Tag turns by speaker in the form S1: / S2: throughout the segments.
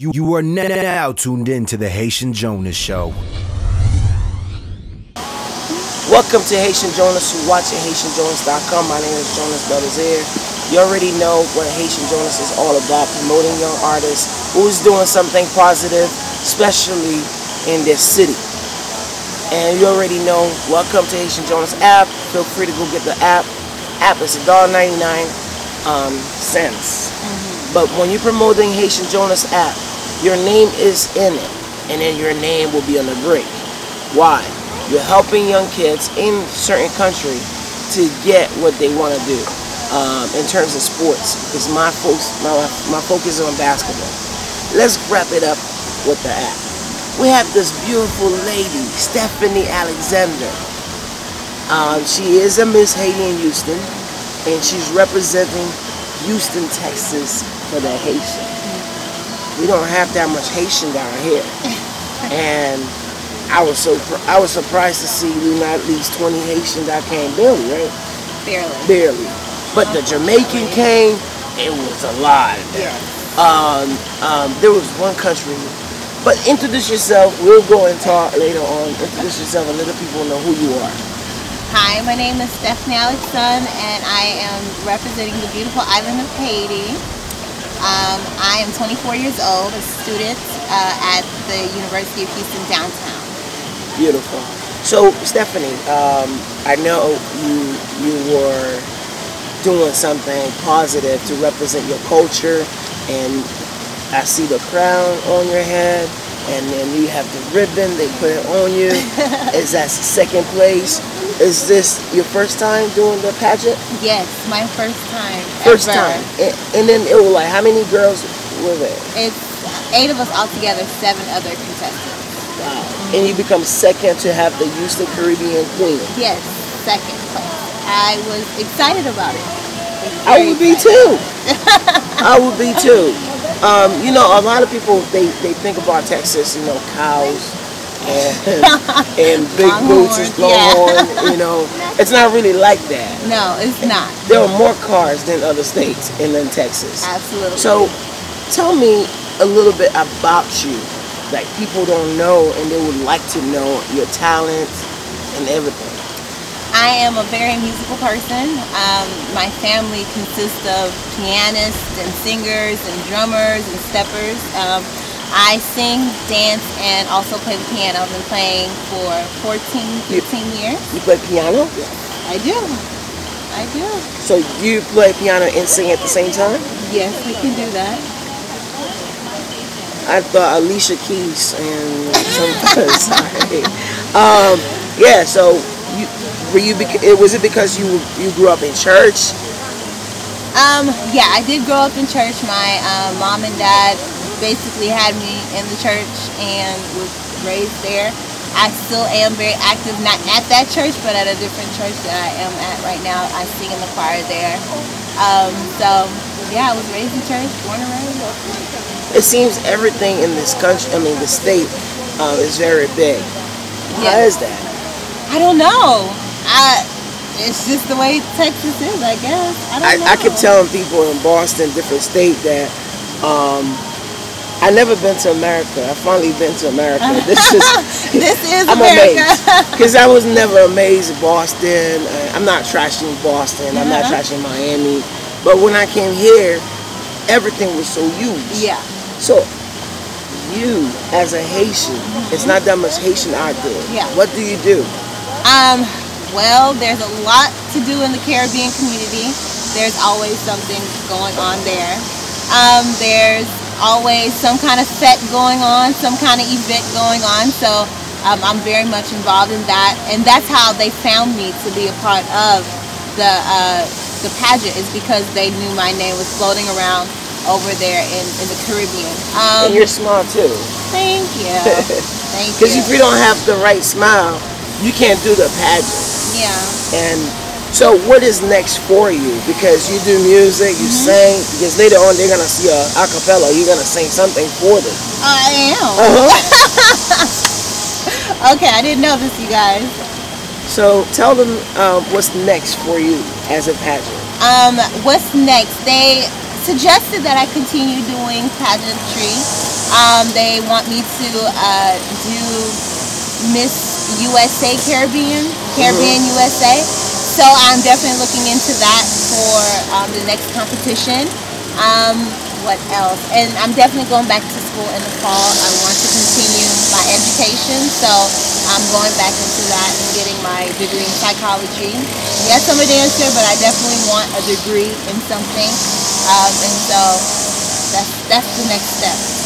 S1: You, you are now tuned in to the Haitian Jonas Show.
S2: Welcome to Haitian Jonas. You're watching HaitianJonas.com. My name is Jonas Belizaire. You already know what Haitian Jonas is all about, promoting young artists who's doing something positive, especially in this city. And you already know, welcome to Haitian Jonas app. Feel free to go get the app. App is $1.99 um, cents. But when you're promoting Haitian Jonas app, your name is in it, and then your name will be on the break. Why? You're helping young kids in certain country to get what they want to do um, in terms of sports. Because my focus, my, my focus is on basketball. Let's wrap it up with the app. We have this beautiful lady, Stephanie Alexander. Um, she is a Miss Haiti in Houston, and she's representing Houston, Texas for the Haitian. We don't have that much Haitian down here, and I was so I was surprised to see we not at least 20 Haitians that came barely, right?
S3: Barely.
S2: Barely. But the Jamaican came, it was a lot.
S3: Yeah.
S2: Um, um, there was one country. But introduce yourself. We'll go and talk later on. Introduce yourself and let the people know who you are.
S3: Hi, my name is Stephanie Alexander, and I am representing the beautiful island of Haiti. Um, I am 24 years old, a student uh, at the University of Houston downtown.
S2: Beautiful. So Stephanie, um, I know you you were doing something positive to represent your culture, and I see the crown on your head, and then you have the ribbon. They put it on you. Is that second place? Is this your first time doing the pageant?
S3: Yes, my first time.
S2: First
S3: ever.
S2: time. And, and then it was like how many girls were there?
S3: It's eight of us altogether, seven other contestants.
S2: Wow. And you become second to have the Houston Caribbean Queen.
S3: Yes, second place. I was excited about it.
S2: I would be too. I would be too. Um, you know, a lot of people they, they think about Texas, you know, cows and and big boots and
S3: Longhorns,
S2: longhorn. You know, it's not really like that.
S3: No, it's not.
S2: There are more cars than other states and in Texas.
S3: Absolutely.
S2: So, tell me a little bit about you. Like people don't know, and they would like to know your talents and everything.
S3: I am a very musical person. Um, my family consists of pianists and singers and drummers and steppers. Um, I sing, dance, and also play the piano. I've been playing for 14, 15 years.
S2: You play piano,
S3: I do. I do.
S2: so you play piano and sing at the same time.
S3: Yes, we can do that.
S2: I thought Alicia Keys and some sorry. Um, yeah. So you were you? it- Was it because you you grew up in church?
S3: Um, yeah, I did grow up in church. My uh, mom and dad basically had me in the church and was raised there. I still am very active, not at that church, but at a different church that I am at right now. I sing in the choir there. Um, so, yeah, I was raised in church, born and raised.
S2: It seems everything in this country, I mean the state, uh, is very big. Why
S3: Yeah.
S2: is that?
S3: I don't know. I, it's just the way Texas is, I guess. I don't know.
S2: I, I keep telling people in Boston, different state, that um, I never been to America. I finally been to America. This is
S3: This is
S2: I'm
S3: America.
S2: amazed because I was never amazed at Boston. Uh, I'm not trashing Boston. I'm not
S3: Uh-huh.
S2: trashing Miami. But when I came here, everything was so huge.
S3: yeah.
S2: So you, as a Haitian, it's not that much Haitian out there.
S3: Yeah.
S2: What do you do?
S3: Um, well, there's a lot to do in the Caribbean community. There's always something going on there. Um, there's always some kind of set going on, some kind of event going on. So um, I'm very much involved in that, and that's how they found me to be a part of the uh, the pageant is because they knew my name was floating around over there in, in the Caribbean. Um,
S2: and you're smart too.
S3: thank you, thank you.
S2: Because if you don't have the right smile, you can't do the pageant.
S3: yeah.
S2: And so, what is next for you? Because you do music, you
S3: Mm-hmm.
S2: sing. Because later on, they're gonna see a acapella. You're gonna sing something for them.
S3: I am.
S2: Uh-huh.
S3: Okay, I didn't know this, you guys.
S2: So, tell them um, what's next for you as a pageant.
S3: Um, what's next? They suggested that I continue doing pageantry. Um, they want me to uh, do Miss USA Caribbean, Caribbean USA. So I'm definitely looking into that for um, the next competition. Um, what else? And I'm definitely going back to school in the fall. I want to continue my education, so I'm going back into that and getting my degree in psychology. Yes, I'm a dancer, but I definitely want a degree in something, um, and so that's that's the next step.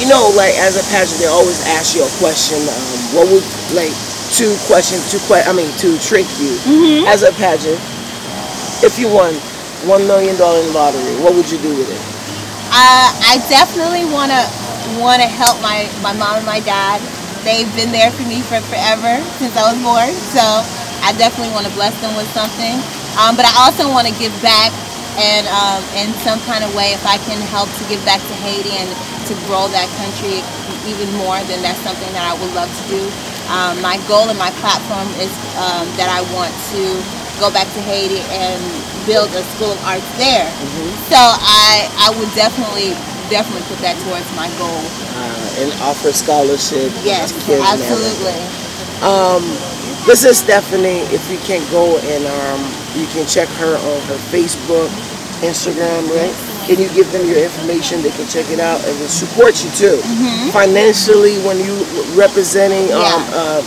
S2: You know, like as a pageant, they always ask you a question. Um, what would like two questions? Two que- I mean, to trick you as a pageant. If you won one million dollar in lottery, what would you do with it?
S3: Uh, I definitely want to want to help my, my mom and my dad. They've been there for me for forever since I was born. So I definitely want to bless them with something. Um, but I also want to give back and um, in some kind of way, if I can help to give back to Haiti and to grow that country even more, then that's something that I would love to do. Um, my goal and my platform is um, that I want to go back to Haiti and build a school of arts there. So I I would definitely definitely put that towards my goal.
S2: Uh, and offer scholarship
S3: Yes,
S2: to kids and everything.
S3: absolutely.
S2: This is Stephanie. If you can go and um, you can check her on her Facebook, Instagram, right? Can you give them your information? They can check it out and support you too financially when you representing um, uh,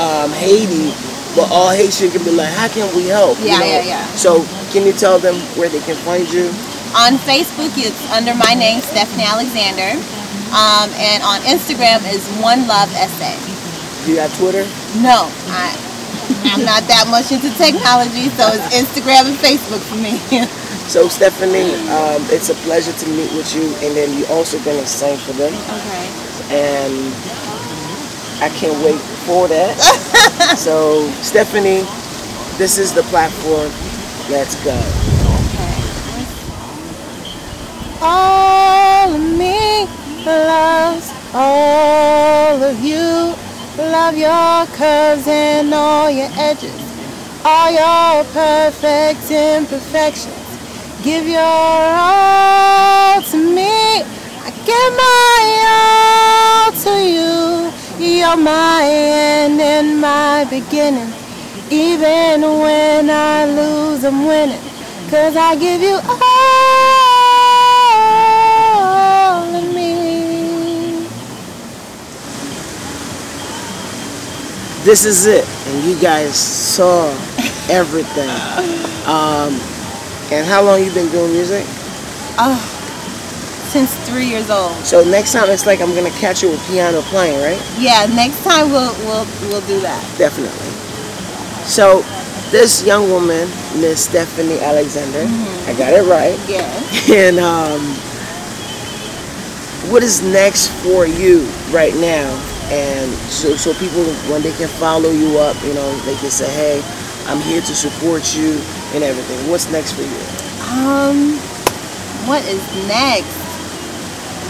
S2: um, Haiti. But all Haitian can be like, how can we help?
S3: Yeah, yeah, yeah.
S2: So can you tell them where they can find you?
S3: On Facebook, it's under my name, Stephanie Alexander. Um, and on Instagram is One Love Essay.
S2: Do you have Twitter?
S3: No, I, I'm not that much into technology, so it's Instagram and Facebook for me.
S2: So Stephanie, um, it's a pleasure to meet with you, and then you're also gonna sing for them.
S3: okay.
S2: and I can't wait for that. so, Stephanie, this is the platform. Let's go.
S3: All of me loves all of you. Love your curves and all your edges, all your perfect imperfections. Give your all to me. I give my all to you. You're my end and my beginning. Even when I lose, I'm winning. Cause I give you all of me.
S2: This is it, and you guys saw everything. Um, and how long you been doing music?
S3: Oh, since three years old.
S2: So next time it's like I'm gonna catch you with piano playing, right?
S3: Yeah, next time we'll we'll we'll do that.
S2: Definitely. So this young woman, Miss Stephanie Alexander, I got it right.
S3: Yeah.
S2: And um, what is next for you right now? And so, so people, when they can follow you up, you know, they can say, hey, I'm here to support you and everything. What's next for you?
S3: Um, what is next?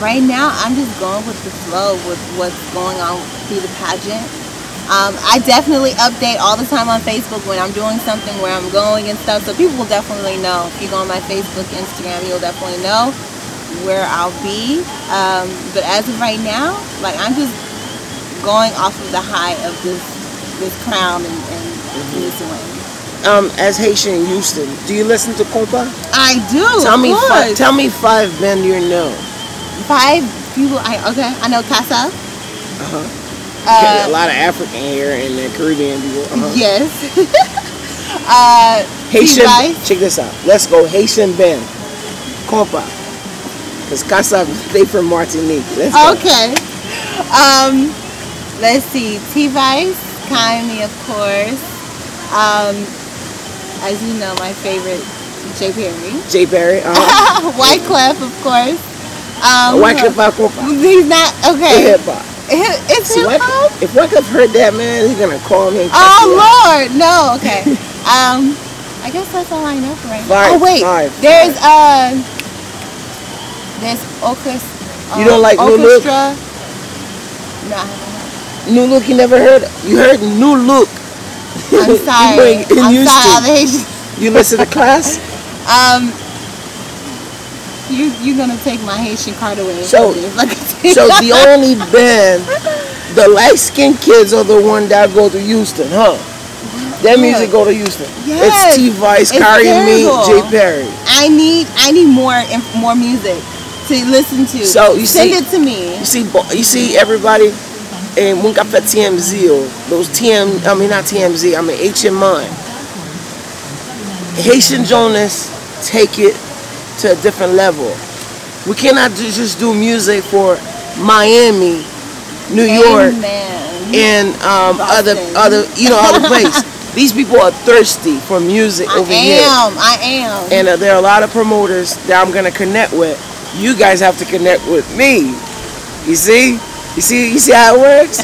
S3: Right now, I'm just going with the flow with what's going on through the pageant. Um, I definitely update all the time on Facebook when I'm doing something where I'm going and stuff, so people will definitely know. If you go on my Facebook, Instagram, you'll definitely know where I'll be. Um, but as of right now, like I'm just going off of the high of this this crown and, and win.
S2: Um, as Haitian in Houston, do you listen to compa?
S3: I do.
S2: Tell me, fi-
S3: course.
S2: tell me five men you know.
S3: five people. I okay. I know Kassav.
S2: Uh-huh.
S3: Uh,
S2: a lot of African here and the Caribbean people. Uh-huh.
S3: yes. uh,
S2: Haitian, check this out. Let's go Haitian Ben, compa. Cause Kassav, they from Martinique. Let's go.
S3: Okay. Um, let's see. T Vice, Carimi, of course. Um, as you know, my favorite, Jay Perry.
S2: Jay Perry. Uh-huh.
S3: Wyclef, of course. Um,
S2: Wyclef out.
S3: He's not okay.
S2: Hip hop.
S3: It's hip hop.
S2: if Wyclef heard that, man, he's gonna call me
S3: Oh. Lord, no. Okay. um, I guess that's all I know for right now.
S2: Five,
S3: oh wait,
S2: five,
S3: there's uh, there's orchestra.
S2: You don't like New Look?
S3: orchestra? No, I haven't
S2: New Look, you never heard? You heard New Look.
S3: I'm sorry.
S2: you,
S3: I'm
S2: used
S3: sorry. all the
S2: You listen to class?
S3: Um, You you're gonna take my Haitian card away.
S2: So-
S3: from me, like I
S2: So the only band, the light skinned kids are the one that go to Houston, huh? That means music go to Houston.
S3: Yes.
S2: It's T Vice,
S3: It's
S2: Carrie me. Jay Perry.
S3: I need I need more more music to listen to.
S2: So, you
S3: send
S2: see-
S3: it to me.
S2: You see, you see everybody, and mun ka fait TMZ, those TM, I mean not TMZ, I mean HMI. Haitian Jonas take it to a different level. We cannot just do music for Miami, New York,
S3: Amen.
S2: and um, other other you know other places. These people are thirsty for music
S3: I
S2: over here, I
S3: am. I am.
S2: and uh, there are a lot of promoters that I'm gonna connect with. You guys have to connect with me. You see, you see, you see how it works.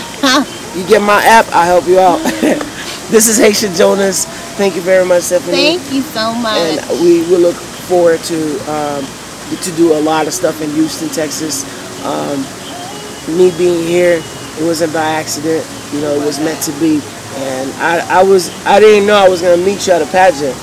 S2: you get my app, I'll help you out. this is Haitian Jonas. Thank you very much, Stephanie.
S3: Thank you so much.
S2: and we will look forward to um, to do a lot of stuff in Houston, Texas. Um, me being here, it wasn't by accident. You know, it was meant to be. And I, I was I didn't know I was gonna meet you at a pageant.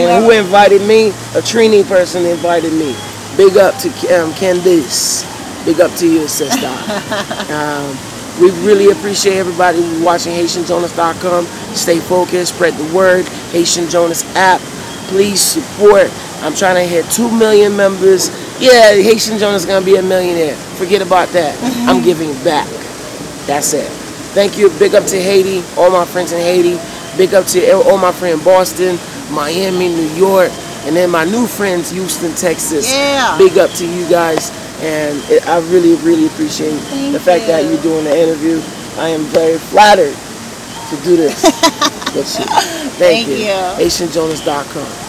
S2: And who invited me? A Trini person invited me. Big up to um, Candice. Big up to you, sister. um, we really appreciate everybody watching HaitianJonas.com. Stay focused, spread the word. Haitian Jonas app. Please support. I'm trying to hit 2 million members. Yeah, Haitian Jonas is going to be a millionaire. Forget about that. I'm giving back. That's it. Thank you. Big up to Haiti, all my friends in Haiti. Big up to all my friends in Boston, Miami, New York, and then my new friends, Houston, Texas.
S3: Yeah.
S2: Big up to you guys. And it, I really, really appreciate
S3: Thank
S2: the fact that
S3: you.
S2: you're doing the interview. I am very flattered to do this. Thank,
S3: Thank you.
S2: HaitianJonas.com.